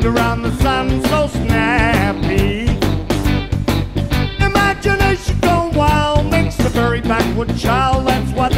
walked around the sun so snappy. Imagination gone wild makes a very backward child. That's why